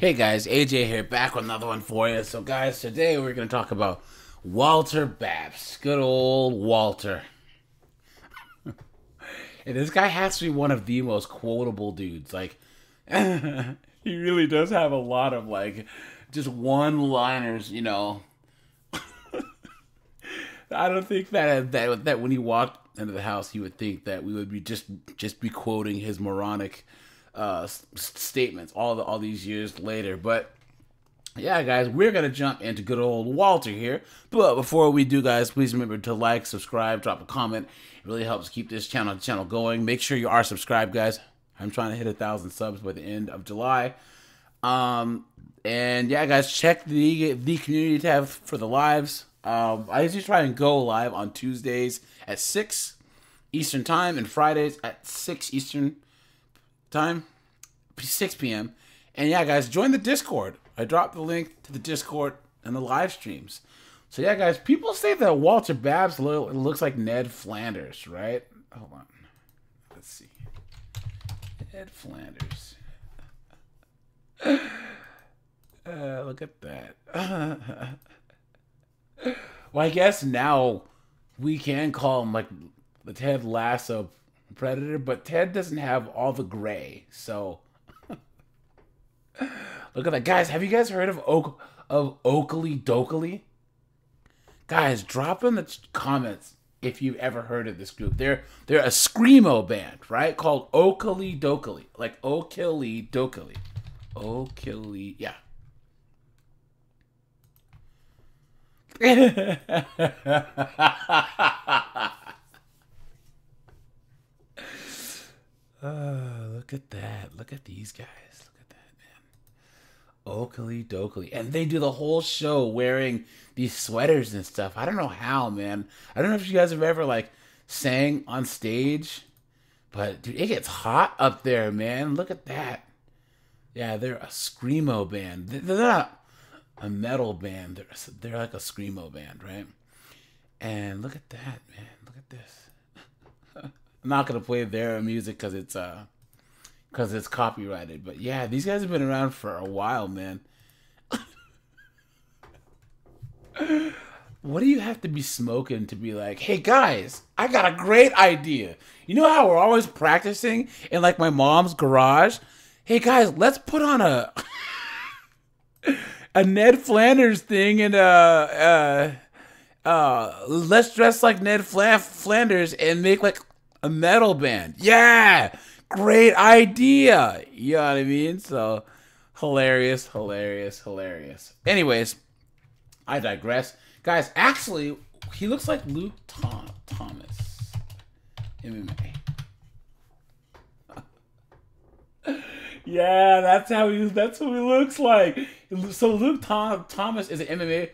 Hey guys, AJ here, back with another one for you. So, guys, today we're going to talk about Walter Babst. Good old Walter. and this guy has to be one of the most quotable dudes. Like, he really does have a lot of, like, just one liners, you know. I don't think that, that that when he walked into the house, he would think that we would be just just be quoting his moronic uh, statements all the, all these years later. But yeah, guys, we're gonna jump into good old Walter here. But before we do, guys, please remember to like, subscribe, drop a comment. It really helps keep this channel channel going. Make sure you are subscribed, guys. I'm trying to hit a thousand subs by the end of July. Um, and yeah, guys, check the the community tab for the lives. Um, I usually try and go live on Tuesdays at six Eastern time and Fridays at six Eastern time, 6 p.m. And yeah, guys, join the Discord. I dropped the link to the Discord and the live streams. So yeah, guys, people say that Walter Babst lo- looks like Ned Flanders, right? Hold on. Let's see. Ned Flanders. Uh, look at that. well, I guess now we can call him like the Ted Lasso Predator, but Ted doesn't have all the gray. So look at that, guys. Have you guys heard of Oak of Okilly Dokilly? Guys, drop in the comments if you've ever heard of this group. They're they're a screamo band, right? Called Okilly Dokilly, like Okilly Dokilly, Oakley, yeah. Oh, look at that. Look at these guys. Look at that, man. Okilly Dokilly. And they do the whole show wearing these sweaters and stuff. I don't know how, man. I don't know if you guys have ever, like, sang on stage. But, dude, it gets hot up there, man. Look at that. Yeah, they're a screamo band. They're not a metal band. They're, they're like a screamo band, right? And look at that, man. Look at this. I'm not gonna play their music because it's uh because it's copyrighted. But yeah, these guys have been around for a while, man. what do you have to be smoking to be like, hey guys, I got a great idea. You know how we're always practicing in like my mom's garage? Hey guys, let's put on a a Ned Flanders thing and uh uh uh let's dress like Ned Fla- Flanders and make like a metal band. Yeah, great idea. You know what I mean? So hilarious, hilarious, hilarious. Anyways, I digress, guys. Actually, he looks like Luke Tom- Thomas, MMA. yeah, that's how he. That's who he looks like. So Luke Tom- Thomas is an MMA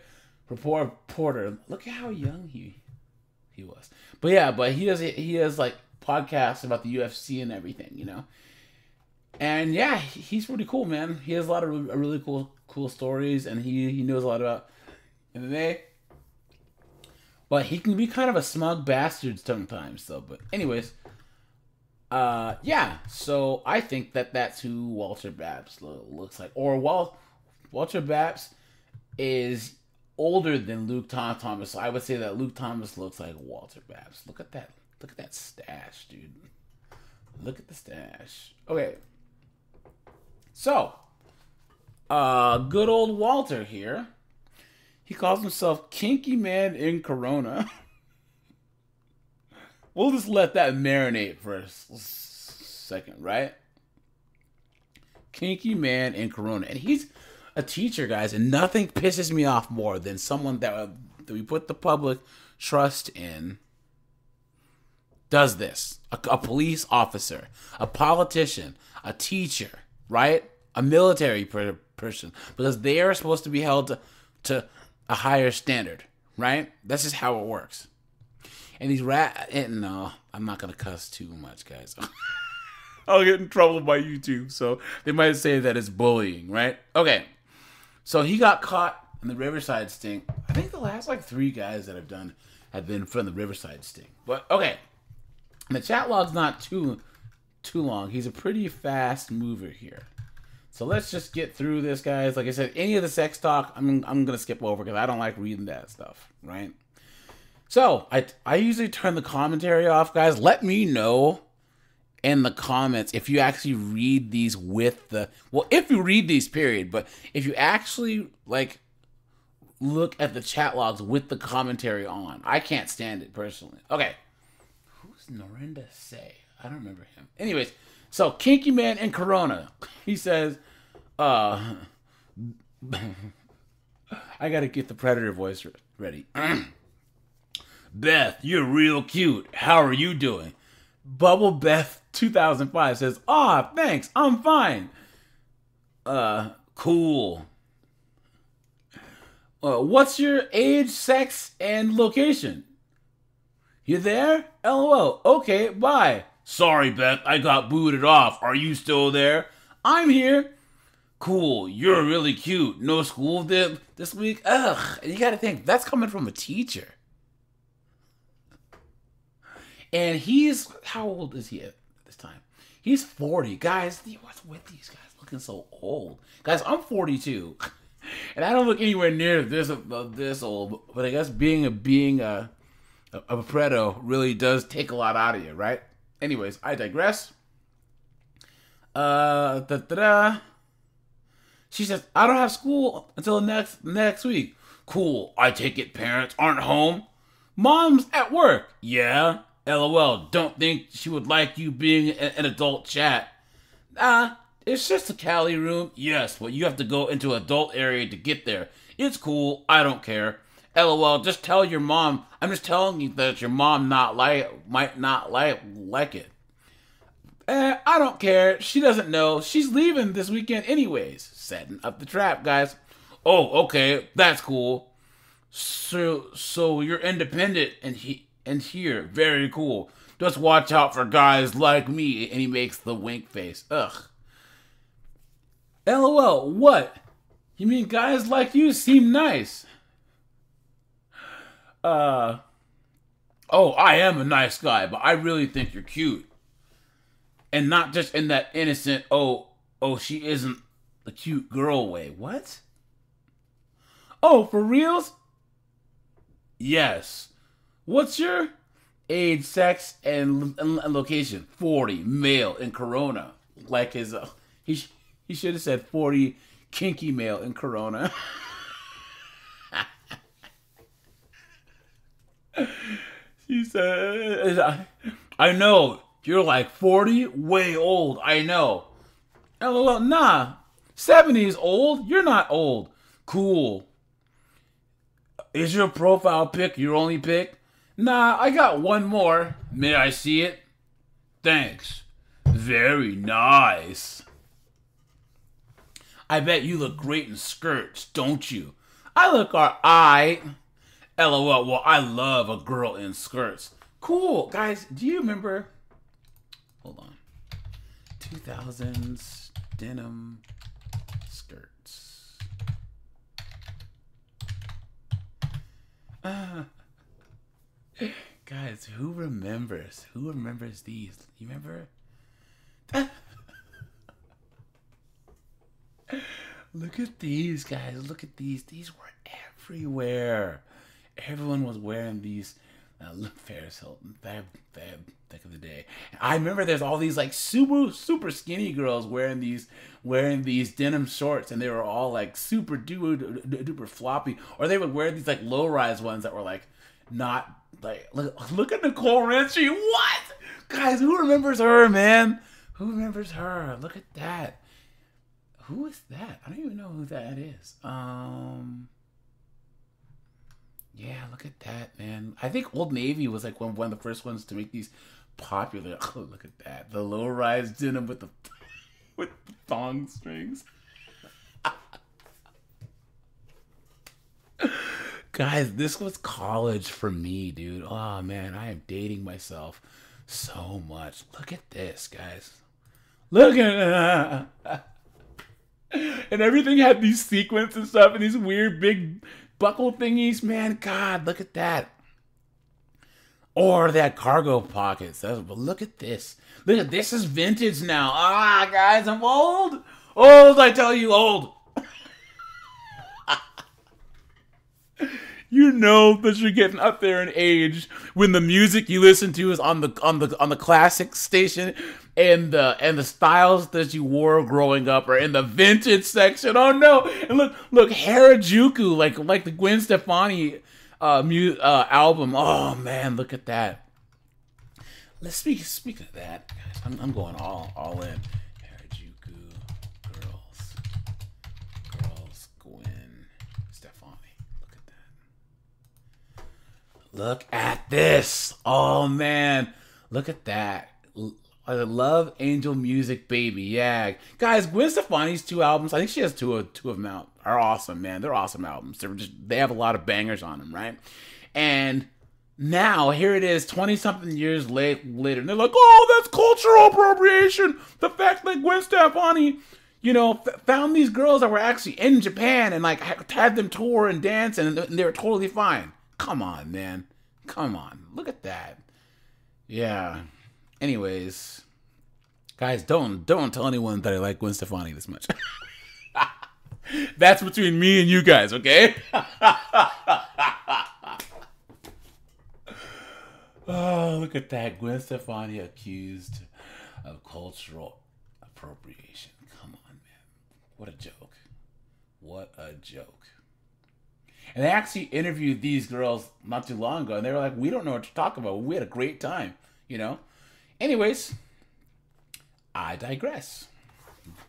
reporter. Look at how young he he was. But yeah, but he does he has like podcasts about the UFC and everything, you know. And yeah, he's pretty cool, man. He has a lot of really, cool cool stories, and he he knows a lot about MMA. But he can be kind of a smug bastard sometimes, though. But anyways, uh, yeah. So I think that that's who Walter Babst looks like, or Wal- Walter Babst is older than Luke Tom- Thomas. So I would say that Luke Thomas looks like Walter Babst. Look at that. Look at that stash, dude. Look at the stash. Okay. So, uh, good old Walter here. He calls himself Kinky Man in Corona. we'll just let that marinate for a second, right? Kinky Man in Corona. And he's a teacher, guys, and nothing pisses me off more than someone that, that we put the public trust in does this. A, a police officer, a politician, a teacher, right? A military per- person, because they are supposed to be held to, to a higher standard, right? That's just how it works. And these rat, and no, I'm not gonna cuss too much, guys. I'll get in trouble by YouTube, so they might say that it's bullying, right? Okay, so he got caught in the Riverside sting. I think the last like three guys that I've done have been from the Riverside sting. But okay, the chat log's not too too long. He's a pretty fast mover here. So let's just get through this, guys. Like I said, any of the sex talk, I'm I'm gonna skip over because I don't like reading that stuff, right? So I I usually turn the commentary off, guys. Let me know in the comments if you actually read these with the well, if you read these, period. But if you actually like look at the chat logs with the commentary on, I can't stand it personally. Okay, who's Norinda Say? I don't remember him. Anyways, so Kinky Man and Corona. He says, uh I gotta get the predator voice ready. Beth, you're real cute. How are you doing? Bubble Beth 2005 says, "Ah, oh, thanks. I'm fine." Uh, cool. Uh, what's your age, sex, and location? You there? LOL. Okay, bye. Sorry, Beth, I got booted off. Are you still there? I'm here. Cool, you're really cute. No school dip this week? Ugh, and you gotta think, that's coming from a teacher. And he's, how old is he? He's 40. Guys, what's with these guys looking so old? Guys, I'm 42. And I don't look anywhere near this this old, but I guess being a being a, a, a preto really does take a lot out of you, right? Anyways, I digress. Uh, da, da, da. She says, I don't have school until next next week. Cool. I take it parents aren't home. Mom's at work. Yeah. LOL. Don't think she would like you being an adult chat. Nah, it's just a Cali room. Yes, but you have to go into adult area to get there. It's cool. I don't care. LOL. Just tell your mom. I'm just telling you that your mom not like might not like like it. Eh, I don't care. She doesn't know. She's leaving this weekend anyways. Setting up the trap, guys. Oh, okay. That's cool. So so you're independent and he and here. Very cool. Just watch out for guys like me. And he makes the wink face. Ugh. LOL. What? You mean guys like you seem nice? uh, oh, I am a nice guy, but I really think you're cute. And not just in that innocent, oh, oh, she isn't the cute girl way. What? Oh, for reals? Yes. What's your age, sex, and, and, and location? 40, male in Corona. Like his, uh, he, he should have said 40, kinky male in Corona. She said, I, I know, you're like 40, way old, I know. LOL, nah, 70's old, you're not old. Cool. Is your profile pic your only pic? Nah, I got one more. May I see it? Thanks. Very nice. I bet you look great in skirts, don't you? I look alright. LOL. Well, I love a girl in skirts. Cool. Guys, do you remember? Hold on. 2000s denim skirts. Uh, guys, who remembers? Who remembers these? You remember? Look at these guys. Look at these. These were everywhere everyone was wearing these uh, Paris Hilton fab, back, back of the day. I remember there's all these like super super skinny girls wearing these wearing these denim shorts, and they were all like super duper duper floppy, or they would wear these like low rise ones that were like not like look, look at Nicole Richie. What guys? Who remembers her, man? Who remembers her? Look at that. Who is that? I don't even know who that is. Um. Yeah, look at that, man. I think Old Navy was like one, one of the first ones to make these popular. Oh, look at that. The low rise denim with the with the thong strings. Guys, this was college for me, dude. Oh man, I am dating myself so much. Look at this, guys. Look at that. and everything had these sequins and stuff and these weird big buckle thingies, man. God, look at that. Or that cargo pockets. That's, but look at this. Look at this is vintage now. Ah, guys, I'm old. Old, I tell you, old. You know that you're getting up there in age when the music you listen to is on the on the on the classic station and the and the styles that you wore growing up are in the vintage section. Oh no! And look, look, Harajuku, like like the Gwen Stefani uh, mu- uh album. Oh man, look at that. Let's speak. Speak of that, guys, I'm, I'm going all all in. Harajuku girls, girls, Gwen Stefani. Look at that. Look at this. Oh man, look at that. I uh, love Angel Music Baby. Yeah, guys, Gwen Stefani's two albums. I think she has two of two of them out. Are awesome, man. They're awesome albums. They're just they have a lot of bangers on them, right? And now here it is, twenty something years late later, and they're like, "Oh, that's cultural appropriation." The fact that Gwen Stefani, you know, found these girls that were actually in Japan and like had them tour and dance, and they were totally fine. Come on, man. Come on. Look at that. Yeah. Anyways, guys, don't don't tell anyone that I like Gwen Stefani this much. That's between me and you guys, okay? oh, look at that. Gwen Stefani accused of cultural appropriation. Come on, man. What a joke. What a joke. And they actually interviewed these girls not too long ago, and they were like, we don't know what to talk about. We had a great time, you know? Anyways, I digress.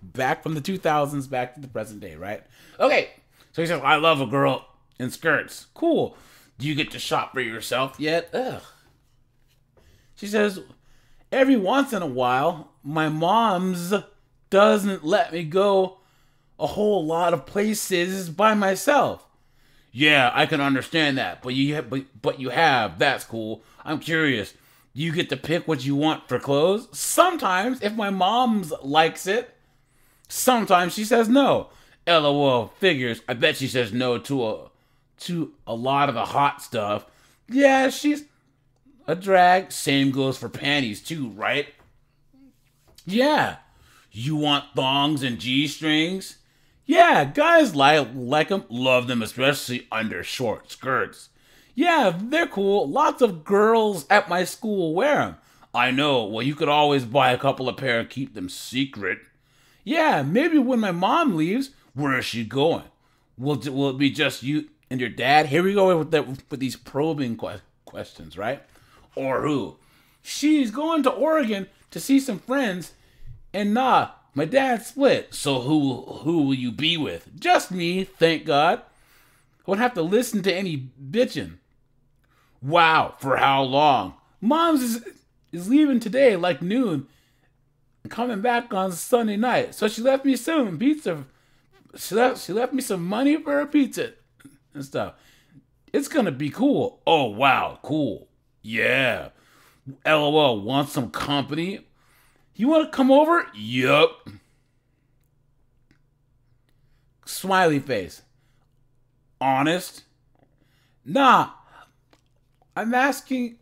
Back from the 2000s, back to the present day, right? Okay, so he says, I love a girl in skirts. Cool. Do you get to shop for yourself yet? Ugh. She says, every once in a while, my mom's doesn't let me go a whole lot of places by myself. Yeah, I can understand that, but you have, but, but you have. That's cool. I'm curious you get to pick what you want for clothes. Sometimes, if my mom's likes it, sometimes she says no. LOL figures. I bet she says no to a to a lot of the hot stuff. Yeah, she's a drag. Same goes for panties too, right? Yeah. You want thongs and G strings? Yeah, guys like like them, love them, especially under short skirts. Yeah, they're cool. Lots of girls at my school wear them. I know. Well, you could always buy a couple of pair and keep them secret. Yeah, maybe when my mom leaves, where is she going? Will will it be just you and your dad? Here we go with that with these probing que- questions, right? Or who? She's going to Oregon to see some friends, and nah, my dad split. So who who will you be with? Just me, thank God. Won't have to listen to any bitching. Wow, for how long? Mom's is, is leaving today, like noon, and coming back on Sunday night. So she left me some pizza. She left, she left me some money for a pizza and stuff. It's gonna be cool. Oh, wow, cool. Yeah. LOL, want some company? You wanna come over? Yup. Smiley face. Honest? Nah, I'm asking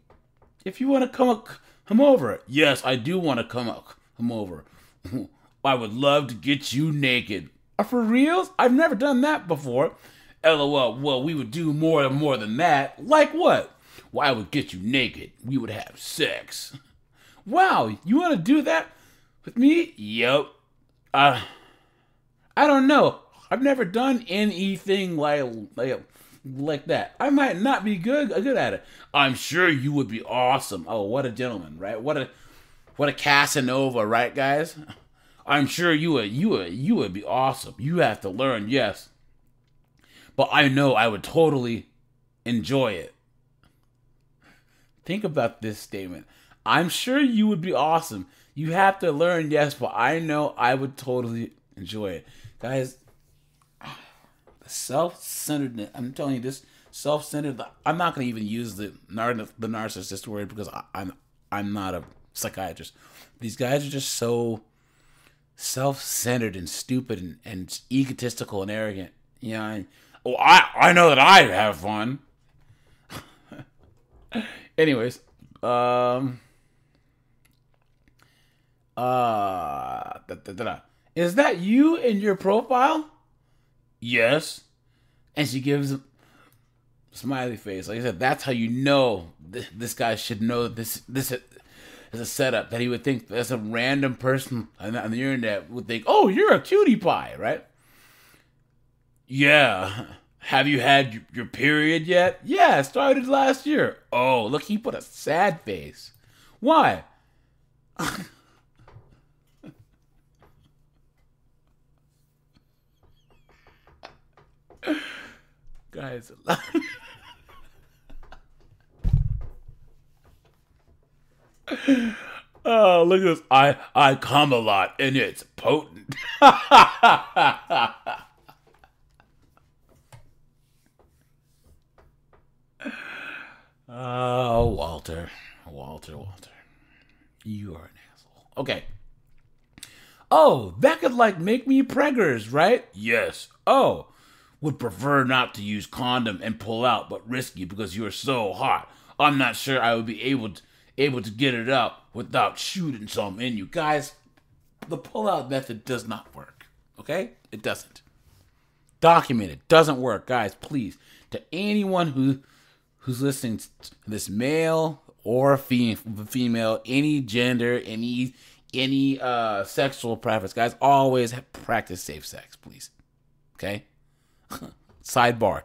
if you want to come come over. Yes, I do want to come come over. I would love to get you naked. Uh, for reals? I've never done that before. LOL. Well, we would do more and more than that. Like what? Well, I would get you naked. We would have sex. Wow, you want to do that with me? Yep. Uh, I don't know. I've never done anything like like like that. I might not be good good at it. I'm sure you would be awesome. Oh, what a gentleman, right? What a what a Casanova, right, guys? I'm sure you would you would you would be awesome. You have to learn, yes. But I know I would totally enjoy it. Think about this statement. I'm sure you would be awesome. You have to learn, yes, but I know I would totally enjoy it. Guys, the self-centeredness. I'm telling you this self-centered. I'm not going to even use the the narcissist word because I, I'm I'm not a psychiatrist. These guys are just so self-centered and stupid and, and egotistical and arrogant. You know, I, oh, I I know that I have fun. Anyways, um, uh, da, da, da, Is that you in your profile? Yes. And she gives a smiley face. Like I said, that's how you know th- this guy should know this this is a setup that he would think that some random person on the, on the internet would think, "Oh, you're a cutie pie, right?" Yeah. Have you had your period yet? Yeah, started last year. Oh, look, he put a sad face. Why? Guys, oh, look at this. I I come a lot and it's potent. Oh, Walter. Walter, Walter. You are an asshole. Okay. Oh, that could like make me preggers, right? Yes. Oh, would prefer not to use condom and pull out, but risky because you're so hot. I'm not sure I would be able to able to get it out without shooting some in you. Guys, the pull out method does not work. Okay? It doesn't. Documented. Doesn't work. Guys, please. To anyone who who's listening to this male or female, any gender, any any uh sexual preference, guys, always practice safe sex, please. Okay? Sidebar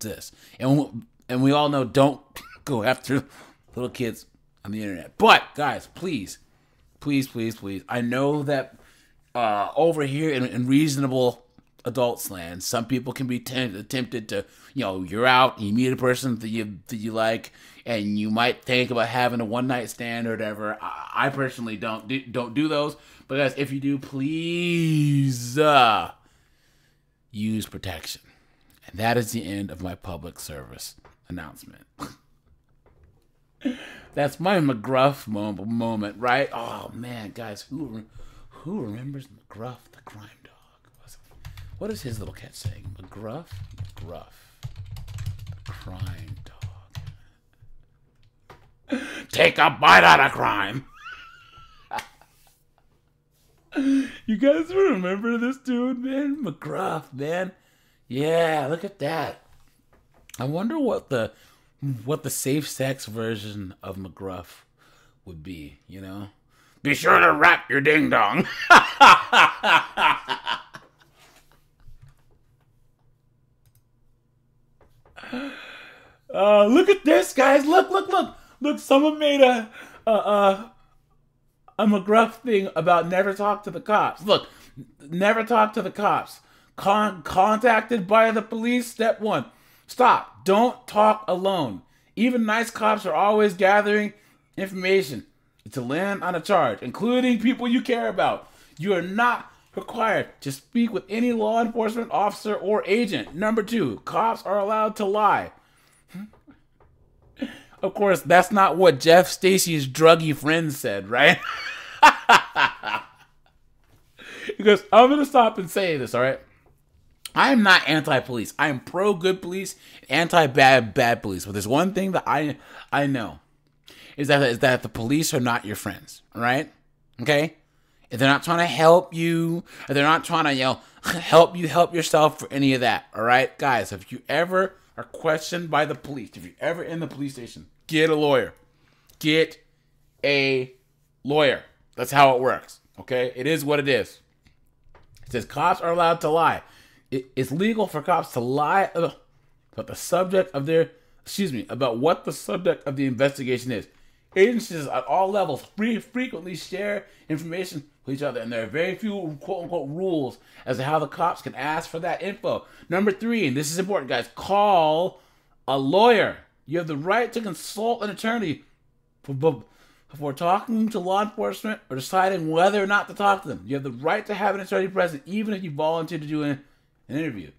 this. And and we all know don't go after little kids on the internet. But guys, please, please, please, please. I know that uh, over here in, in reasonable adults land. Some people can be tempted to, you know, you're out, you meet a person that you that you like, and you might think about having a one night stand or whatever. I, I personally don't do, don't do those, but guys, if you do, please uh, use protection. And that is the end of my public service announcement. That's my McGruff moment, right? Oh man, guys, who who remembers McGruff, the crime dog? what is his little cat saying? McGruff? McGruff. the Crime dog. Take a bite out of crime. you guys remember this dude, man? McGruff, man. Yeah, look at that. I wonder what the what the safe sex version of McGruff would be, you know? Be sure to wrap your ding dong. Uh, look at this, guys. Look, look, look. Look, someone made a, a, a, a McGruff thing about never talk to the cops. Look, never talk to the cops. Con- contacted by the police, step one. Stop. Don't talk alone. Even nice cops are always gathering information to land on a charge, including people you care about. You are not required to speak with any law enforcement officer or agent. Number two, cops are allowed to lie. Of course, that's not what Jeff Stacy's druggy friend said, right? because I'm gonna stop and say this, all right? I am not anti-police. I am pro good police, anti-bad bad police. But there's one thing that I I know is that is that the police are not your friends, right? Okay? If they're not trying to help you, if they're not trying to, you know, help you help yourself for any of that, all right? Guys, if you ever are questioned by the police, if you're ever in the police station, get a lawyer. Get a lawyer. That's how it works. Okay? It is what it is. It says cops are allowed to lie. it's legal for cops to lie about the subject of their, excuse me, about what the subject of the investigation is. Agencies at all levels free, frequently share information with each other, and there are very few quote unquote rules as to how the cops can ask for that info. Number three, and this is important, guys, call a lawyer. You have the right to consult an attorney before talking to law enforcement or deciding whether or not to talk to them. You have the right to have an attorney present, even if you volunteer to do an, an interview.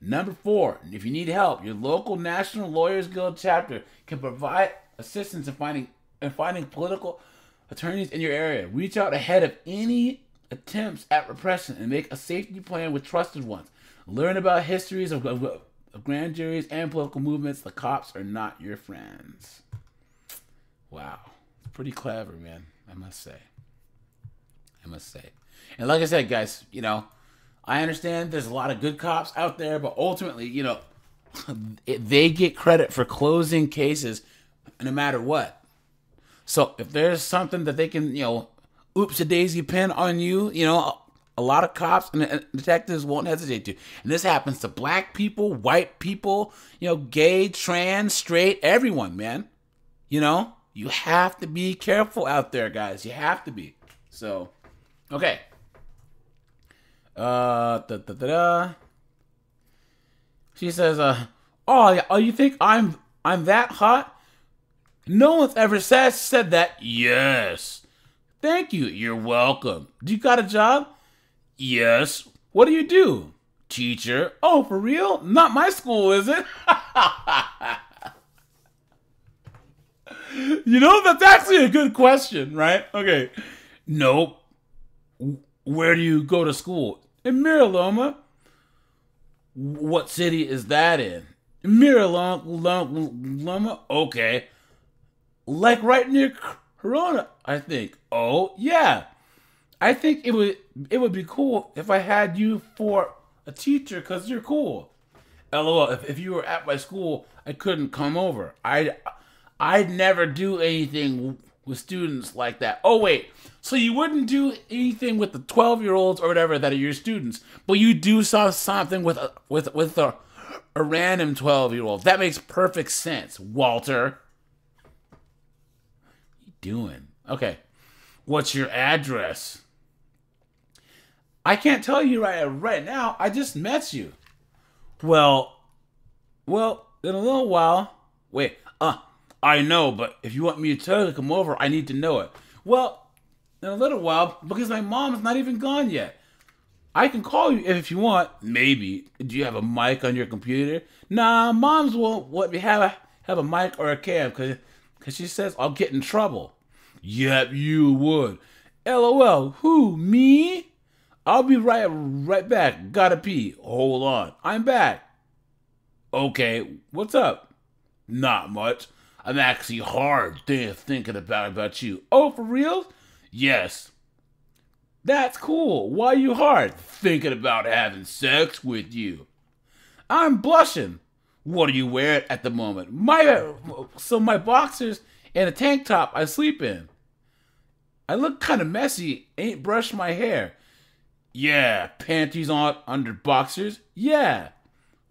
Number four, if you need help, your local National Lawyers Guild chapter can provide assistance in finding in finding political attorneys in your area. Reach out ahead of any attempts at repression and make a safety plan with trusted ones. Learn about histories of, of, of grand juries and political movements. The cops are not your friends. Wow. Pretty clever, man, I must say. I must say. And like I said, guys, you know, I understand there's a lot of good cops out there, but ultimately, you know, they get credit for closing cases no matter what. So if there's something that they can, you know, oops a daisy pin on you, you know, a lot of cops and detectives won't hesitate to. And this happens to black people, white people, you know, gay, trans, straight, everyone, man. You know, you have to be careful out there, guys. You have to be. So, okay. Uh, da, da, da, da. She says, uh, oh, oh, you think I'm I'm that hot? No one's ever said said that. Yes. Thank you. You're welcome. Do you got a job? Yes. What do you do? Teacher. Oh, for real? Not my school, is it? you know, that's actually a good question, right? Okay. Nope. Where do you go to school? In Mira Loma. What city is that in? Mira Loma. Okay. Like right near Corona, I think. Oh, yeah. I think it would it would be cool if I had you for a teacher because you're cool. LOL. If, if you were at my school, I couldn't come over. I I'd never do anything with students like that. Oh wait, so you wouldn't do anything with the twelve year olds or whatever that are your students, but you do saw something with a, with with a, a random twelve year old. That makes perfect sense, Walter. You doing? Okay, what's your address? I can't tell you right right now. I just met you. Well, well, in a little while. Wait, uh, I know, but if you want me to tell you to come over, I need to know it. Well, in a little while, because my mom's not even gone yet. I can call you if you want. Maybe. Do you have a mic on your computer? Nah, moms won't let me have a have a mic or a cam because because she says I'll get in trouble. Yep, you would. LOL. Who? Me? I'll be right right back. Gotta pee. Hold on. I'm back. Okay, what's up? Not much. I'm actually hard thinking about about you. Oh, for real? Yes. That's cool. Why you hard? Thinking about having sex with you. I'm blushing. What do you wear at the moment? My so my boxers and a tank top I sleep in. I look kind of messy. Ain't brushed my hair. Yeah, panties on under boxers. Yeah.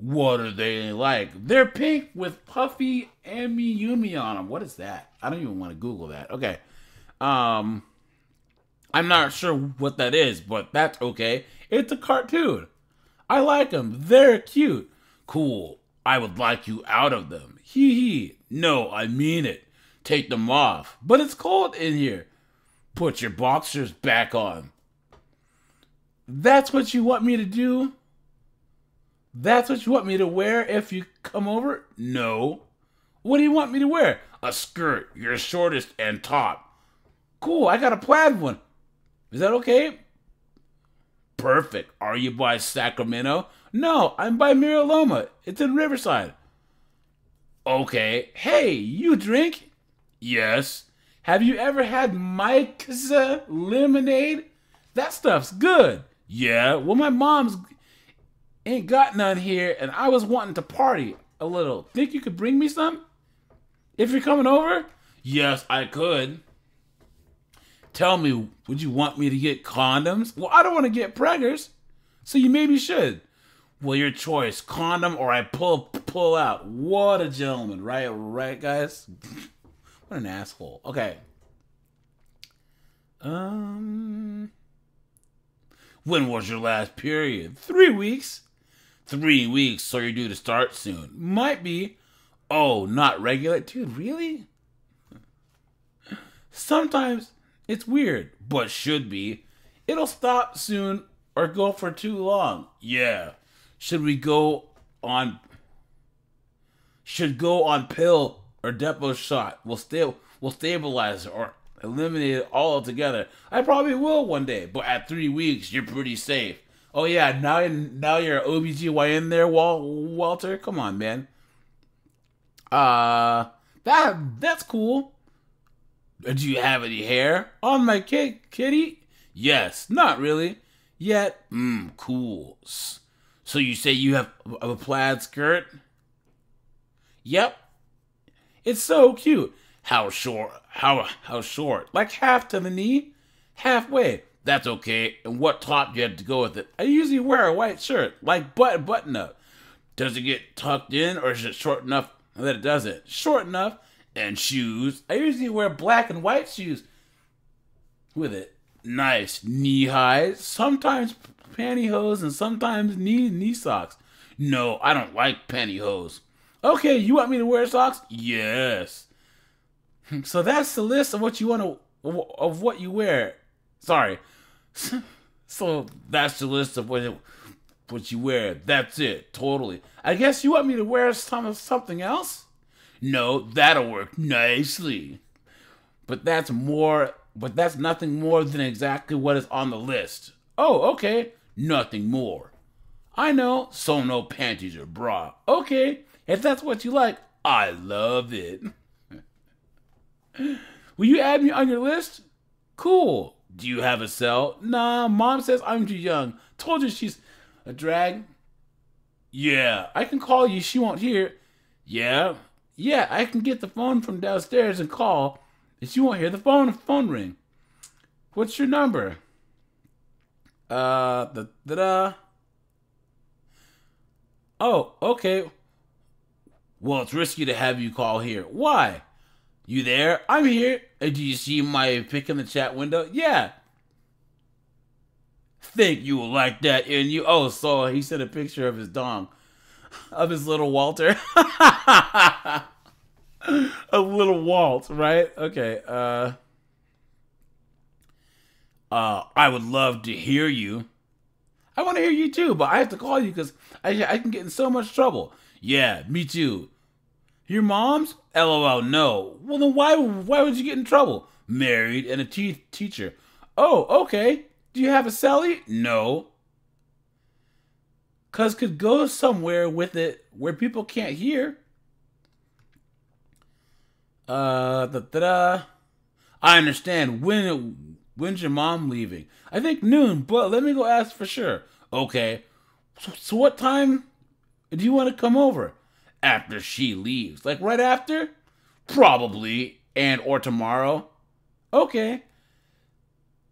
What are they like? They're pink with Puffy AmiYumi on them. What is that? I don't even want to Google that. Okay. Um, I'm not sure what that is, but that's okay. It's a cartoon. I like them. They're cute. Cool. I would like you out of them. Hee hee. No, I mean it. Take them off. But it's cold in here. Put your boxers back on. That's what you want me to do? That's what you want me to wear if you come over? No. What do you want me to wear? A skirt, your shortest and top. Cool, I got a plaid one. Is that okay? Perfect. Are you by Sacramento? No, I'm by Mira Loma. It's in Riverside. Okay. Hey, you drink? Yes. Have you ever had Mike's uh, lemonade? That stuff's good. Yeah, well, my mom's ain't got none here, and I was wanting to party a little. Think you could bring me some? If you're coming over? Yes, I could. Tell me, would you want me to get condoms? Well, I don't want to get preggers, so you maybe should. Well, your choice, condom or I pull pull out. What a gentleman, right? Right, guys. what an asshole. Okay. Um. When was your last period? Three weeks. Three weeks, so you're due to start soon. Might be. Oh, not regular? Dude, really? Sometimes it's weird, but should be. It'll stop soon or go for too long. Yeah. Should we go on should go on pill or depot shot. We'll still will stabilize or eliminate it all altogether. I probably will one day, but at three weeks, you're pretty safe. Oh yeah, now now you're OBGYN there, Wal- Walter. Come on, man. Uh that that's cool. Do you have any hair on my kid, kitty? Yes, not really. Yet, mmm, cool. So you say you have a plaid skirt? Yep. It's so cute. How short? How how short? Like half to the knee? Halfway. That's okay. And what top do you have to go with it? I usually wear a white shirt, like button button up. Does it get tucked in or is it short enough that it doesn't? Short enough. And shoes. I usually wear black and white shoes with it. Nice knee highs, sometimes pantyhose, and sometimes knee knee socks. No, I don't like pantyhose. Okay, you want me to wear socks? Yes. So that's the list of what you want to of what you wear. Sorry. So that's the list of what what you wear. That's it. Totally. I guess you want me to wear some something else? No, that'll work nicely. But that's more but that's nothing more than exactly what is on the list. Oh, okay. Nothing more. I know, so no panties or bra. Okay, if that's what you like, I love it. Will you add me on your list? Cool. Do you have a cell? Nah, mom says I'm too young. Told you she's a drag. Yeah, I can call you. She won't hear. Yeah, yeah, I can get the phone from downstairs and call. And she won't hear the phone phone ring. What's your number? Uh, da da da. Oh, okay. Well, it's risky to have you call here. Why? You there? I'm here. Do you see my pic in the chat window? Yeah. Think you will like that in you. Oh, so he sent a picture of his dong. Of his little Walter. a little Walt, right? Okay. Uh uh I would love to hear you. I want to hear you too, but I have to call you because I, I can get in so much trouble. Yeah, me too. Your mom's? LOL, no. Well, then why why would you get in trouble? Married and a te- teacher. Oh, okay. Do you have a celly? No. Cause could go somewhere with it where people can't hear. Uh, da da. I understand. When when's your mom leaving? I think noon, but let me go ask for sure. Okay. So, so what time do you want to come over? After she leaves. Like right after? Probably. And or tomorrow. Okay.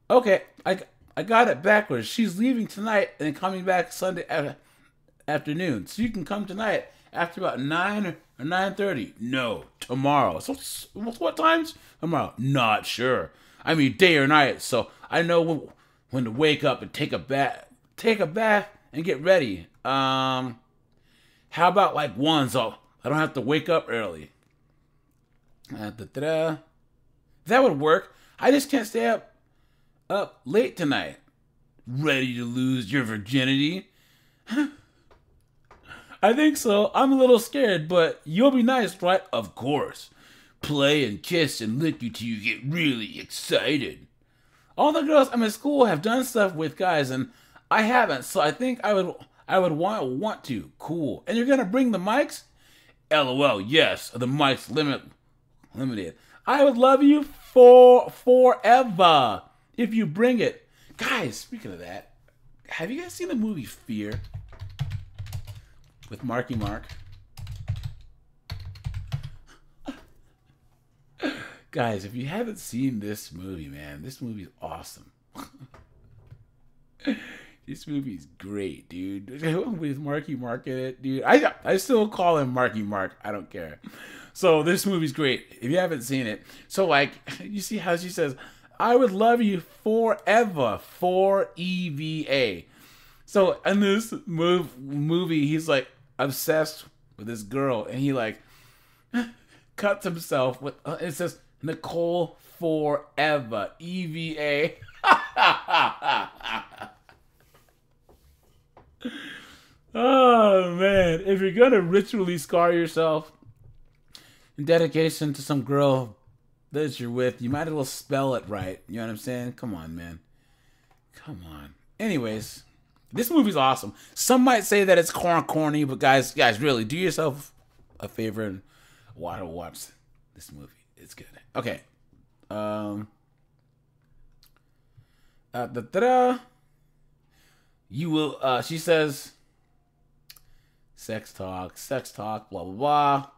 Okay. I I got it backwards. She's leaving tonight and coming back Sunday afternoon. So you can come tonight after about 9 or 9.30. No, tomorrow. So what times? Tomorrow. Not sure. I mean day or night. So I know when to wake up and take a bath. Take a bath and get ready. Um how about like one so I don't have to wake up early? Uh, that would work. I just can't stay up up late tonight. Ready to lose your virginity? I think so. I'm a little scared, but you'll be nice, right? Of course. Play and kiss and lick you till you get really excited. All the girls I'm in school have done stuff with guys, and I haven't, so I think I would I would want want to. Cool. And you're gonna bring the mics? LOL. Yes, the mics limit limited. I would love you for forever if you bring it. Guys, speaking of that, have you guys seen the movie Fear with Marky Mark? Guys, if you haven't seen this movie, man, this movie is awesome. This movie's great, dude. With Marky Mark in it, dude. I I still call him Marky Mark. I don't care. So this movie's great. If you haven't seen it, so like you see how she says, "I would love you forever." For E V A. So in this move movie, he's like obsessed with this girl, and he like cuts himself with. Uh, it says Nicole forever. E V A. oh man, if you're gonna ritually scar yourself in dedication to some girl that you're with, you might as well spell it right. You know what I'm saying? Come on, man. Come on. Anyways, this movie's awesome. Some might say that it's corn corny, but guys, guys, really, do yourself a favor and watch watch this movie. It's good. Okay. Um Uh. You will. Uh, she says. Sex talk, sex talk, blah blah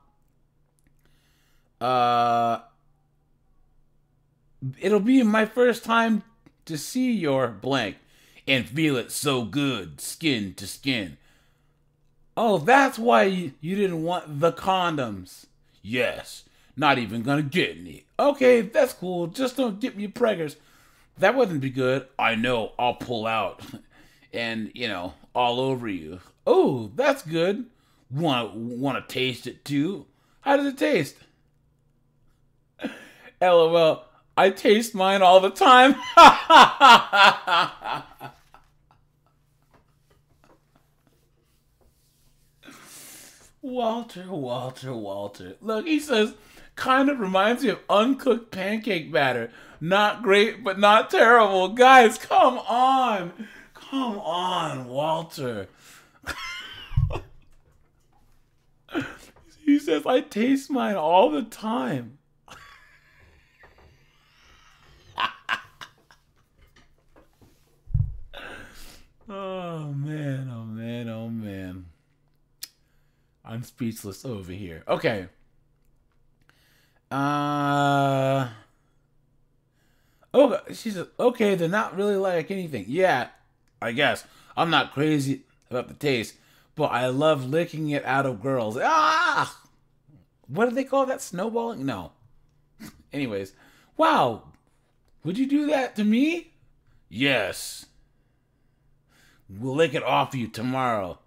blah. Uh, it'll be my first time to see your blank and feel it so good, skin to skin. Oh, that's why you, didn't want the condoms. Yes, not even gonna get any. Okay, that's cool. Just don't get me preggers. That wouldn't be good. I know. I'll pull out, and you know, all over you. Oh, that's good. Want want to taste it too? How does it taste? LOL. I taste mine all the time. Walter, Walter, Walter. Look, he says, kind of reminds me of uncooked pancake batter. Not great, but not terrible. Guys, come on. Come on, Walter. He says, I taste mine all the time. oh, man, oh, man, oh, man. I'm speechless over here. Okay. Uh. Oh, she says, okay, they're not really like anything. Yeah, I guess. I'm not crazy about the taste, but I love licking it out of girls. Ah! What do they call that? Snowballing? No. Anyways, wow. Would you do that to me? Yes. We'll lick it off you tomorrow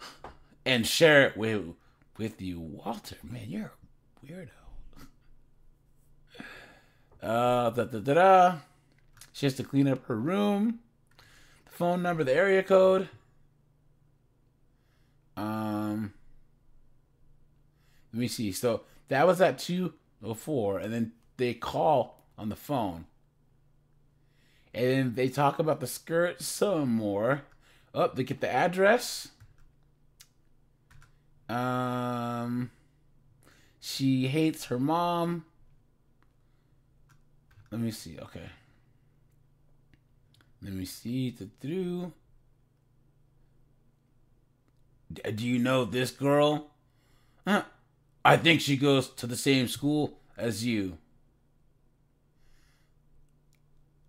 and share it with with you, Walter. Man, you're a weirdo. Uh, da da da da. She has to clean up her room. The phone number, the area code. Um, let me see. So that was at two oh four, and then they call on the phone, and then they talk about the skirt some more. Up, oh, they get the address. Um, she hates her mom. Let me see. Okay. Let me see the through. Do you know this girl? Huh. I think she goes to the same school as you.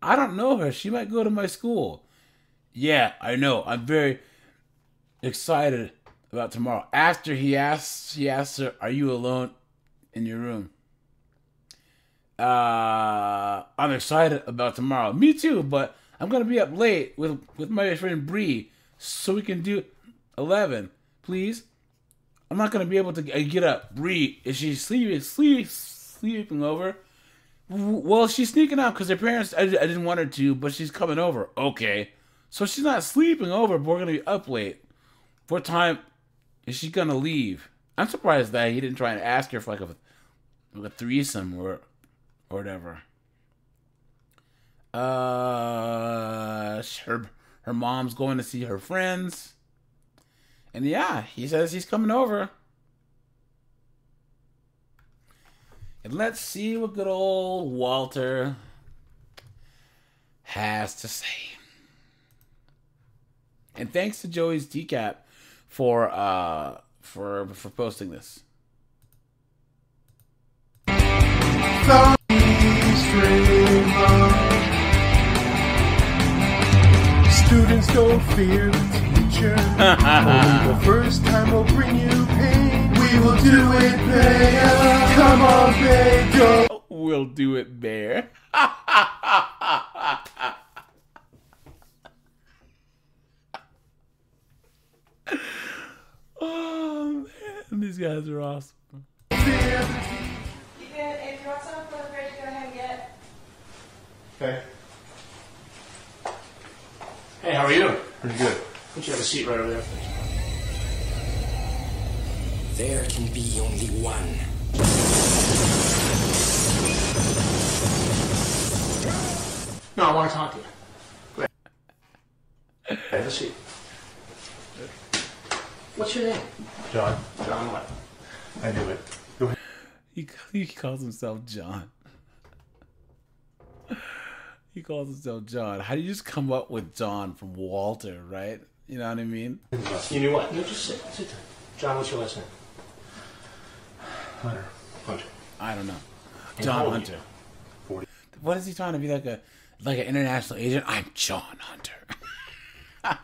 I don't know her. She might go to my school. Yeah, I know. I'm very excited about tomorrow. After he asks, he asks her, "Are you alone in your room?" Uh, I'm excited about tomorrow. Me too, but I'm gonna be up late with with my friend Bree, so we can do eleven, please. I'm not gonna be able to get up. Bree, is she sleeping? Sleep, sleeping over? Well, she's sneaking out because her parents. I, I didn't want her to, but she's coming over. Okay, so she's not sleeping over, but we're gonna be up late. What time is she gonna leave? I'm surprised that he didn't try and ask her for like a, like a threesome or or whatever. Uh, her her mom's going to see her friends, and yeah, he says he's coming over. And let's see what good old Walter has to say. And thanks to Joey's TCAP for uh for for posting this. Students don't fear the. Only the first time will bring you pain. We will do it, there. Come on, bear, go. We'll do it, there. Oh man, these guys are awesome. if you want some for the fridge, go ahead and get. Okay. Hey, how are you? Pretty good. Why don't you have a seat right over there? There can be only one. No, I want to talk to you. Go ahead. Have a seat. What's your name? John. John what? I knew it. Go ahead. He, he calls himself John. He calls himself John. How do you just come up with John from Walter, right? You know what I mean? You knew what? No, just sit, sit down. John, what's your last name? Hunter. Hunter. I don't know. And John how old are Hunter. 40. What is he trying to be like a like an international agent? I'm John Hunter.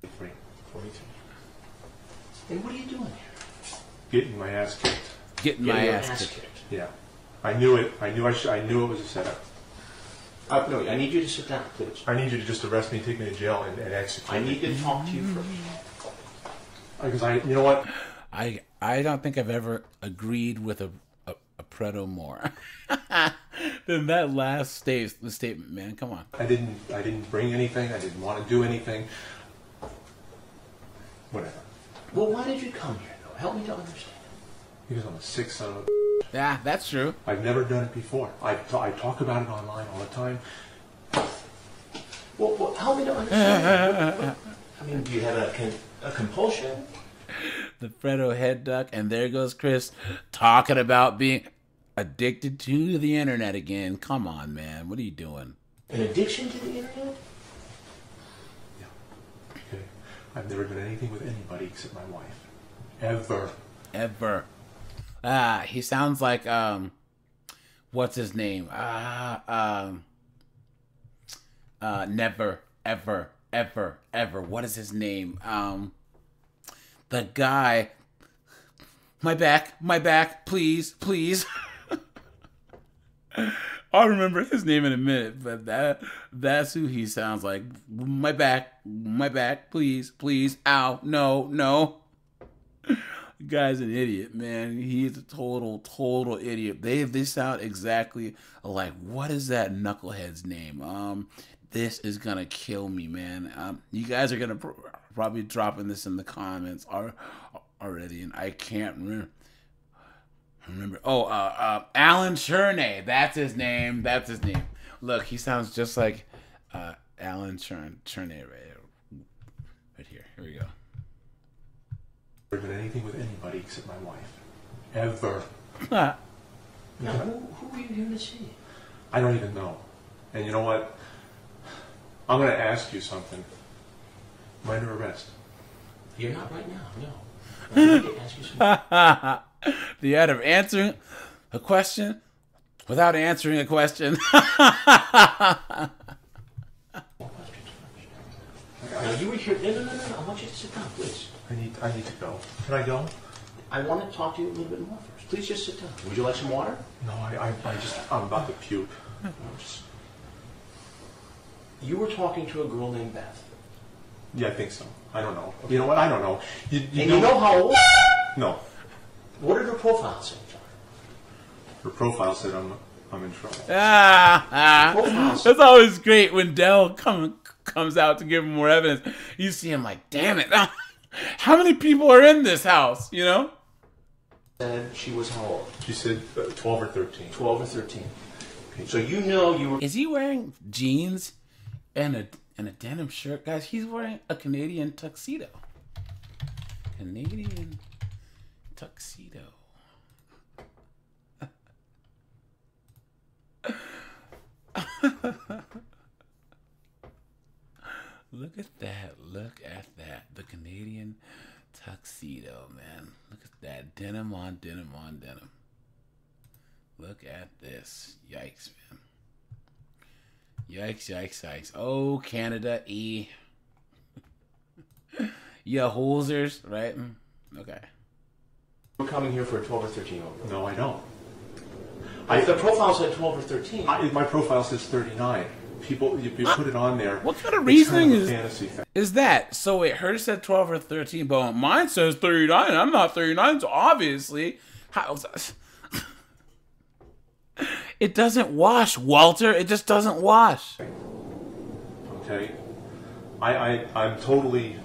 43. 43. And what are you doing here? Getting my ass kicked. Getting Getting my your ass kicked. Yeah. I knew it. I knew I, sh- I knew it was a setup. Uh, no, I need you to sit down, please. I need you to just arrest me, take me to jail, and, and execute I me. need to talk to you first. Because I, you know what? I I don't think I've ever agreed with a a, a Preto more than that last state the statement, man. Come on. I didn't. I didn't bring anything. I didn't want to do anything. Whatever. Well, why did you come here, though? Help me to understand. Because I'm a sick son of a. Yeah, that's true. I've never done it before. I, t- I talk about it online all the time. Well, well help me to understand. I mean, do you have a, con- a compulsion? The Fredo head duck, and there goes Chris talking about being addicted to the internet again. Come on, man. What are you doing? An addiction to the internet? Yeah. Okay. I've never done anything with anybody except my wife. Ever. Ever. Ah, he sounds like um what's his name? Ah, um uh never, ever, ever, ever. What is his name? Um the guy my back, my back, please, please. I'll remember his name in a minute, but that that's who he sounds like. My back, my back, please, please. Ow, no, no. guy's an idiot, man. He's a total, total idiot. They they sound exactly like what is that knucklehead's name? Um, this is gonna kill me, man. Um, you guys are gonna pr- probably dropping this in the comments are already, and I can't remember. Remember? Oh, uh, uh, Alan Cherney. That's his name. That's his name. Look, he sounds just like uh, Alan Chern- Cherney right, right here. Here we go. Never done anything with anybody except my wife. Ever. Now, who, who are you here to see? I don't even know. And you know what? I'm going to ask you something. Am I under arrest? You're not right now, no. I need to ask you some the art of answering a question without answering a question. more. Now, you were here. No, no, no, no. I want you to sit down, please. I need, I need to go. Can I go? I want to talk to you a little bit more first. Please just sit down. Would you like some water? No, I, I, I just, I'm about to puke. Just- You were talking to a girl named Beth. Yeah, I think so. I don't know. You know what? I don't know. You, you And you know how old? No. What did her profile say, John? Her profile said I'm, I'm in trouble. ah, ah. That's always great when Dell come, comes out to give him more evidence. You see him like, damn it. How many people are in this house, you know? Said she was how old? She said uh, 12 or 13. 12 or 13. So you know you were. Is he wearing jeans and a and a denim shirt? Guys, he's wearing a Canadian tuxedo. Canadian tuxedo. Look at that. Look at that. The Canadian tuxedo, man. Look at that. Denim on denim on denim. Look at this. Yikes, man. Yikes, yikes, yikes. Oh, Canada E. yeah, hosers, right? Mm, Okay. You were coming here for a 12 or 13 year old girl. No, I don't. If the profile said 12 or 13, I, my profile says 39. People, you, you put it on there. What kind of it's kind reasoning of is- fantasy thing? Is that so? Wait, hers said 12 or 13, but mine says 39. I'm not 39, so obviously. How, it doesn't wash, Walter. It just doesn't wash. Okay, I, I, I'm totally,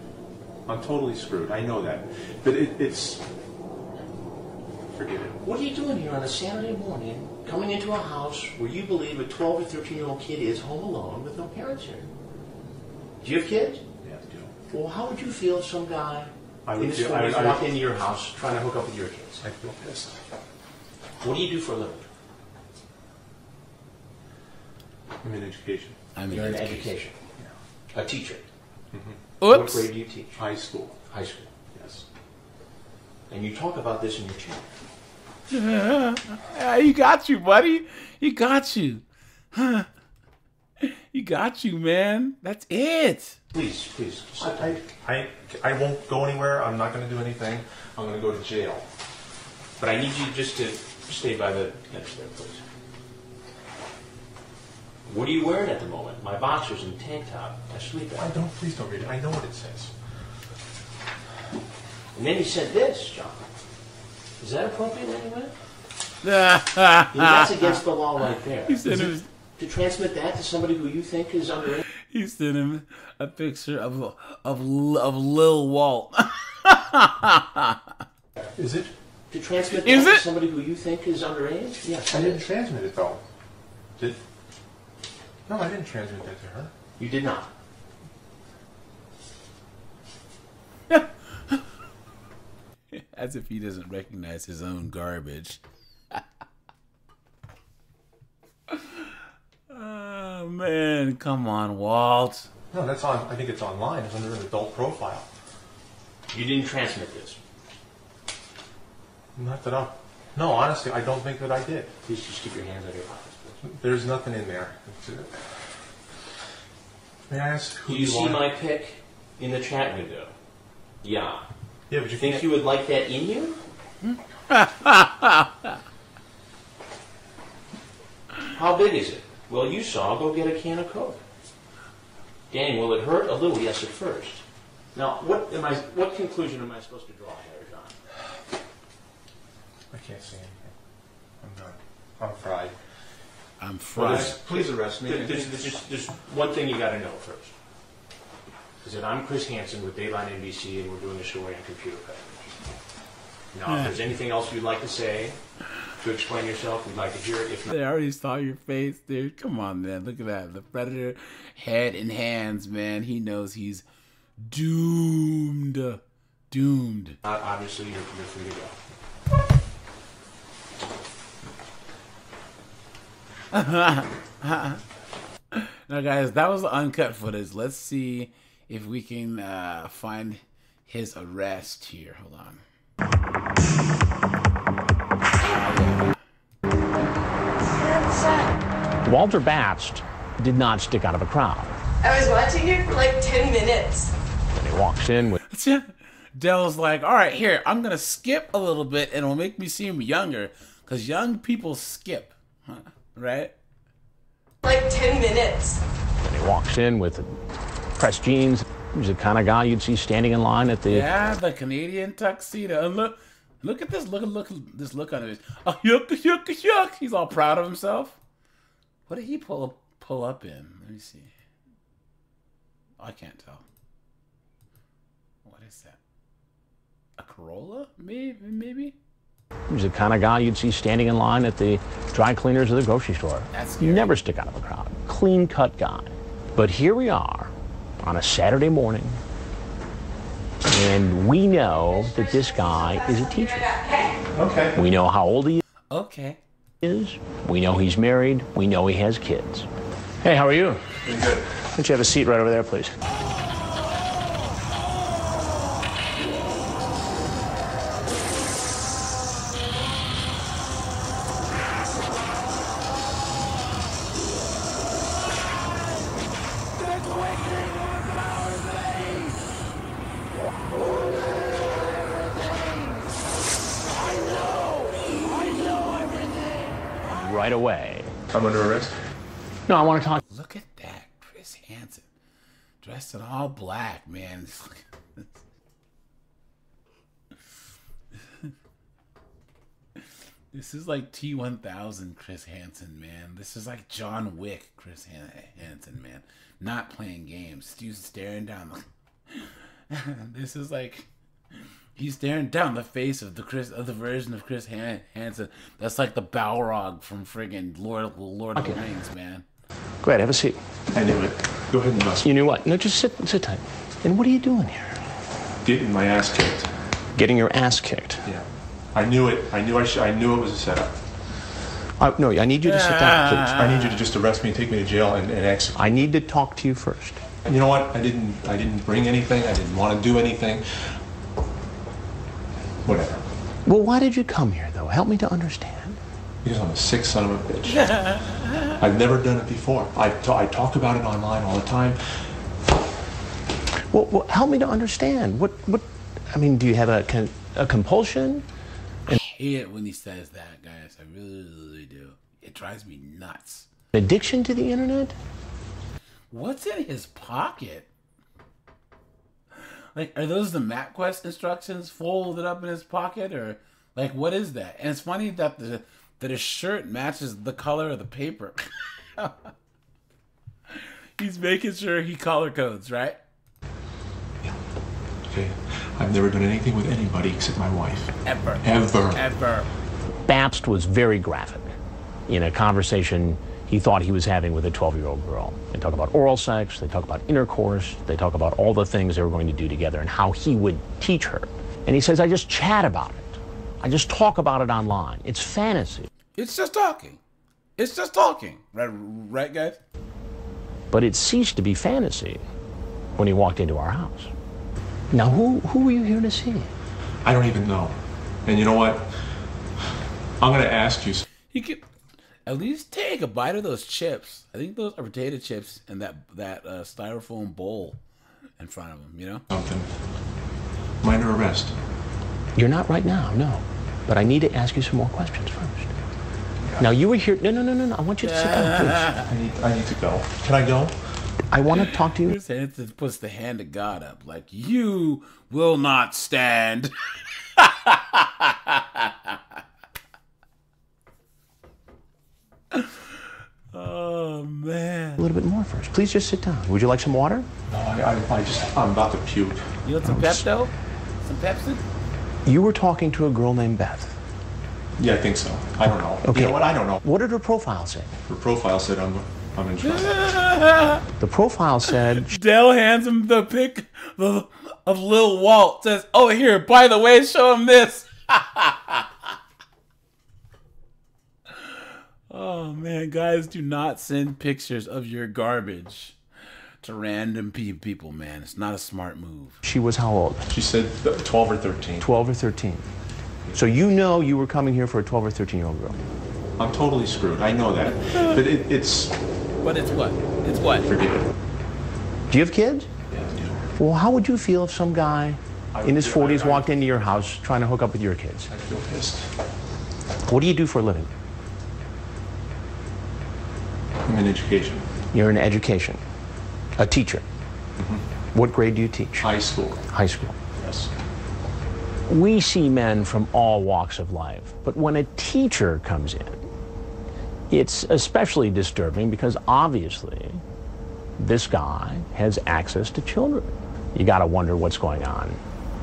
I'm totally screwed. I know that, but it, it's. Forget it. what are you doing here on a Saturday morning, coming into a house where you believe a 12 or 13 year old kid is home alone with no parents here? Do you have kids? Yeah, I do. Well, how would you feel if some guy I in would his feel- 40s I- I- walked into your house trying to hook up with your kids? I feel pissed. What do you do for a living? I'm in education. I'm You're in in education. A teacher. Mm-hmm. What Oops. grade do you teach? High school. High school. Yes. And you talk about this in your channel. Yeah, he got you, buddy. He got you. Huh. He got you, man. That's it. Please, please. I, I, I, I won't go anywhere. I'm not going to do anything. I'm going to go to jail. But I need you just to stay by the bench there, please. What are you wearing at the moment? My boxers and tank top. I sleep I in. don't. Please don't read it. I know what it says. And then he said this, John. Is that appropriate anyway? he That's against the law right there. He sent him. To transmit that to somebody who you think is underage. He sent him a picture of of of Lil Walt. Is it? To transmit Is that it? to somebody who you think is underage? Yes. I didn't transmit it though. Did? No, I didn't transmit that to her. You did not. As if he doesn't recognize his own garbage. oh man, come on, Walt. No, that's on. I think it's online. It's under an adult profile. You didn't transmit this. Not that I'm. No, honestly, I don't think that I did. Please just keep your hands out of your pockets, please. There's nothing in there. May I ask who Do you see are? my pic in the chat window? Yeah. Yeah, but you Think can't. you would like that in you? Hmm. How big is it? Well, you saw. Go get a can of Coke. Danny, will it hurt? A little, yes, at first. Now, what am I? What conclusion am I supposed to draw here, John? I can't see anything. I'm done. I'm fried. I'm fried. there's- Please arrest me. There- There's, there's, just, there's one thing you got to know first. Is that I'm Chris Hansen with Dateline NBC, and we're doing a story on computer coverage. Now, if there's anything else you'd like to say to explain yourself, we'd like to hear it. If not, They already saw your face, dude. Come on, man. Look at that. The predator, head and hands, man. He knows he's doomed. Doomed. obviously, you're, you're free to go. Now, guys, that was the uncut footage. Let's see if we can uh, find his arrest here. Hold on. Walter Babst did not stick out of a crowd. I was watching it for like 10 minutes. And he walks in with Dell's like, all right, here, I'm going to skip a little bit and it'll make me seem younger because young people skip, huh? right? Like 10 minutes. And he walks in with pressed jeans, he's the kind of guy you'd see standing in line at the Yeah, the Canadian tuxedo. And look, look at this look, look, this look on his. Oh, yuck, yuck, yuck. He's all proud of himself. What did he pull pull up in? Let me see. Oh, I can't tell. What is that? A Corolla? Maybe, maybe. he's the kind of guy you'd see standing in line at the dry cleaners of the grocery store. That's scary. Never stick out of a crowd. Clean cut guy. But here we are on a Saturday morning, and we know that this guy is a teacher. Okay. We know how old he is. Okay. is. We know he's married. We know he has kids. Hey, how are you? Good. Why don't you have a seat right over there, please? No, I want to talk. Look at that, Chris Hansen, dressed in all black, man. This is like T1000 Chris Hansen, man. This is like John Wick Chris Han- Hansen, man. Not playing games. Stu's staring down the. this is like he's staring down the face of the Chris of the version of Chris Han- Hansen. That's like the Balrog from friggin' Lord Lord of the Rings, man. Go ahead, have a seat. I knew it. Go ahead and bust. You knew what? No, just sit, sit tight. And what are you doing here? Getting my ass kicked. Getting your ass kicked. Yeah. I knew it. I knew I, sh- I knew it was a setup. I, no, I need you to sit down, please. I need you to just arrest me and take me to jail and, and execute. I need to talk to you first. And you know what? I didn't. I didn't bring anything. I didn't want to do anything. Whatever. Well, why did you come here, though? Help me to understand. Because I'm a sick son of a bitch. I've never done it before. I, I talk about it online all the time. Well, well, help me to understand. What, what? I mean, do you have a, con- a compulsion? I hate it when he says that, guys. I really, really do. It drives me nuts. Addiction to the internet? What's in his pocket? Like, are those the MapQuest instructions folded up in his pocket, or like what is that? And it's funny that the that his shirt matches the color of the paper. He's making sure he color codes, right? Yeah. Okay. I've never done anything with anybody except my wife. Ever, Ever. ever. Babst was very graphic in a conversation he thought he was having with a 12 year old girl. They talk about oral sex, they talk about intercourse, they talk about all the things they were going to do together and how he would teach her. And he says, I just chat about it. I just talk about it online. It's fantasy. It's just talking. It's just talking, right? Right, guys. But it ceased to be fantasy when he walked into our house. Now, who, who were you here to see? I don't even know. And you know what? I'm going to ask you You could at least take a bite of those chips. I think those are potato chips in that that uh, styrofoam bowl in front of him. You know. something. Minor arrest. You're not right now, no. But I need to ask you some more questions first. Now, you were here. No, no, no, no, no. I want you to sit down, please. I need, I need to go. Can I go? I want to talk to you. It puts the hand of God up, like you will not stand. oh man! A little bit more first. Please just sit down. Would you like some water? No, I, I, I just, I'm about to puke. You want some Pepto? Some Pepsi? You were talking to a girl named Beth. Yeah, I think so. I don't know. Okay. You know what? I don't know. What did her profile say? Her profile said I'm, I'm in trouble. The profile said Dell hands him the pic of, of Lil Walt. Says, "Oh, here. By the way, show him this." oh man, guys, do not send pictures of your garbage to random pe- people. Man, it's not a smart move. she was how old? She said th- 12 or 13. 12 or 13. So you know you were coming here for a 12 or 13 year old girl. I'm totally screwed. I know that. But it, it's. But it's what? It's what? Forget it. Do you have kids? Well, how would you feel if some guy in his 40s walked into your house trying to hook up with your kids? I feel pissed. What do you do for a living? I'm in education. You're in education, a teacher. Mm-hmm. What grade do you teach? High school. High school. Yes. We see men from all walks of life, but when a teacher comes in, it's especially disturbing because obviously this guy has access to children. You got to wonder what's going on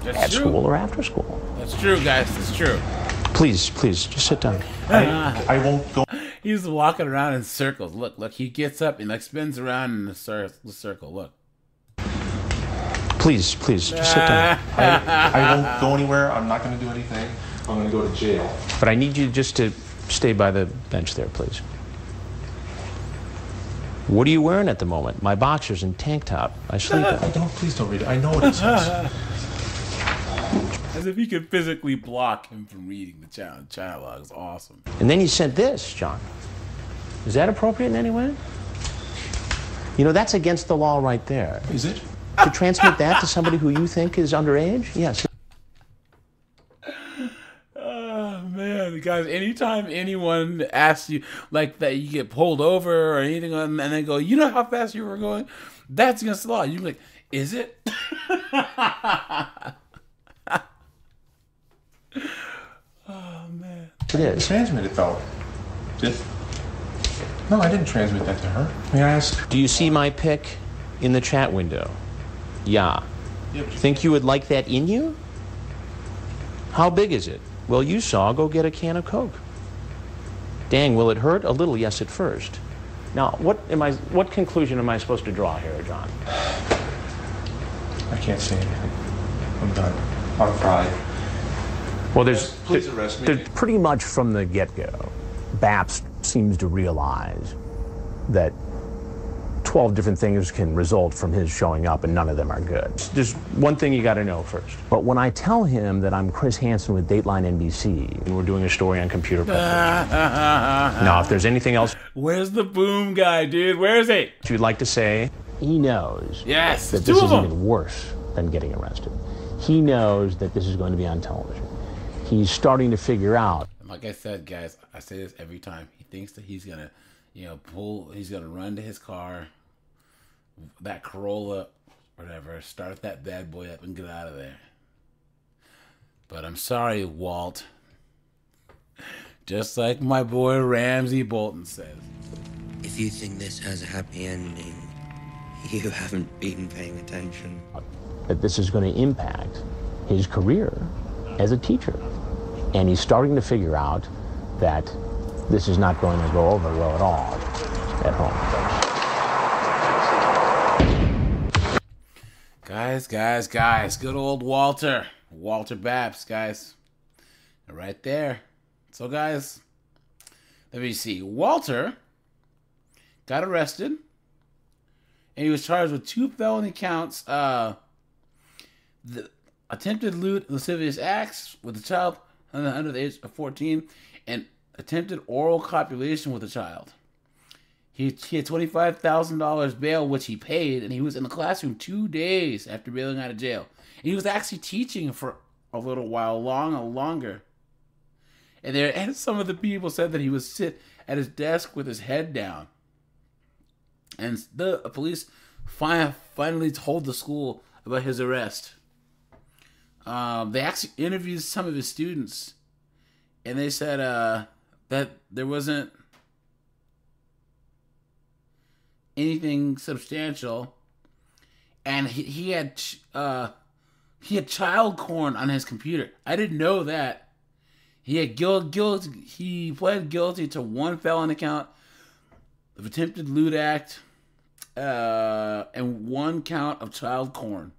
That's at true. school or after school. That's true, guys. That's true. Please, please, just sit down. I, I won't go. He's walking around in circles. Look, look. He gets up and like spins around in the, cir- the circle. Look. Please, please, just sit down. I, I won't go anywhere. I'm not going to do anything. I'm going to go to jail. But I need you just to stay by the bench there, please. What are you wearing at the moment? My boxers and tank top. I sleep I in. don't. Please don't read it. I know what it says. As if he could physically block him from reading the child log is awesome. And then you sent this, John. Is that appropriate in any way? You know, that's against the law right there. Is it? To transmit that to somebody who you think is underage? Yes. Oh man, guys! Anytime anyone asks you like that, you get pulled over or anything, and they go, "You know how fast you were going?" That's against the law. You're like, "Is it?" Oh man, it is. Transmit it though. Did? No, I didn't transmit that to her. May I ask? Do you see my pic in the chat window? Yeah. Yeah, Think you would like that in you? How big is it? Well, you saw. Go get a can of Coke. Dang, will it hurt? A little, yes, at first. Now, what am I? What conclusion am I supposed to draw here, John? I can't say anything. I'm done. I'm fried. Well, there's Please arrest me. there's pretty much from the get-go Babst seems to realize that 12 different things can result from his showing up and none of them are good. There's one thing you got to know first. But when I tell him that I'm Chris Hansen with Dateline NBC and we're doing a story on computer preparation. now, if there's anything else Where's the boom guy, dude? Where is he? you'd like to say, he knows Yes, that this is them. even worse than getting arrested. He knows that this is going to be on television. He's starting to figure out Like I said, guys, I say this every time. He thinks that he's gonna, you know, pull. He's gonna run to his car, that Corolla, whatever. Start that bad boy up and get out of there. But I'm sorry, Walt. Just like my boy Ramsay Bolton says. If you think this has a happy ending, you haven't been paying attention. that this is going to impact his career as a teacher. And he's starting to figure out that this is not going to go over well at all at home. Guys, guys, guys. Good old Walter. Walter Babst, guys. Right there. So, guys, let me see. Walter got arrested. And he was charged with two felony counts. Uh, the attempted lewd lascivious acts with a child under, under the age of 14 and attempted oral copulation with a child. He, he had $25,000 bail, which he paid, and he was in the classroom two days after bailing out of jail. And he was actually teaching for a little while, long a longer. And there, and some of the people said that he would sit at his desk with his head down. And the police fi- finally told the school about his arrest. Um, they actually interviewed some of his students, and they said uh, that there wasn't anything substantial, and he, he had uh, he had child corn on his computer. I didn't know that. He had guilt, guilt. He pled guilty to one felony count of attempted lewd act, uh, and one count of child corn.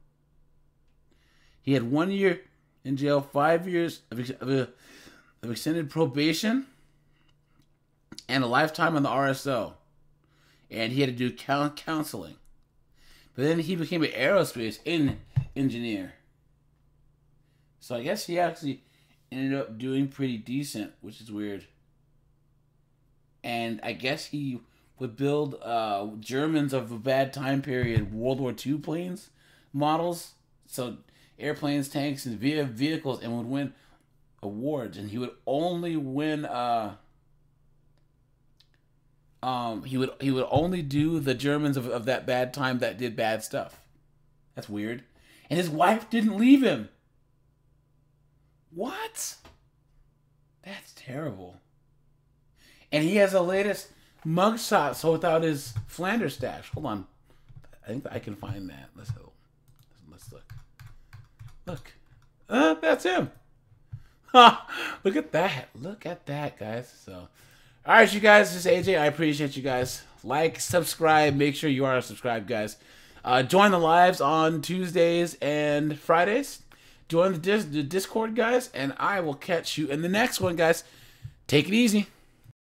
He had one year in jail, five years of, of, of extended probation, and a lifetime on the RSO. And he had to do counseling. But then he became an aerospace in- engineer. So I guess he actually ended up doing pretty decent, which is weird. And I guess he would build uh, Germans of a bad time period, World War II planes models. So airplanes, tanks, and ve- vehicles, and would win awards. And he would only win. Uh, um, he would he would only do the Germans of, of that bad time that did bad stuff. That's weird. And his wife didn't leave him. What? That's terrible. And he has the latest mugshot, so without his Flanders stash. Hold on. I think I can find that. Let's let's look. Look. Uh, that's him. Ha! Look at that. Look at that, guys. So, all right, you guys. This is AJ. I appreciate you guys. Like, subscribe. Make sure you are subscribed, guys. Uh, join the lives on Tuesdays and Fridays. Join the, dis- the Discord, guys, and I will catch you in the next one, guys. Take it easy.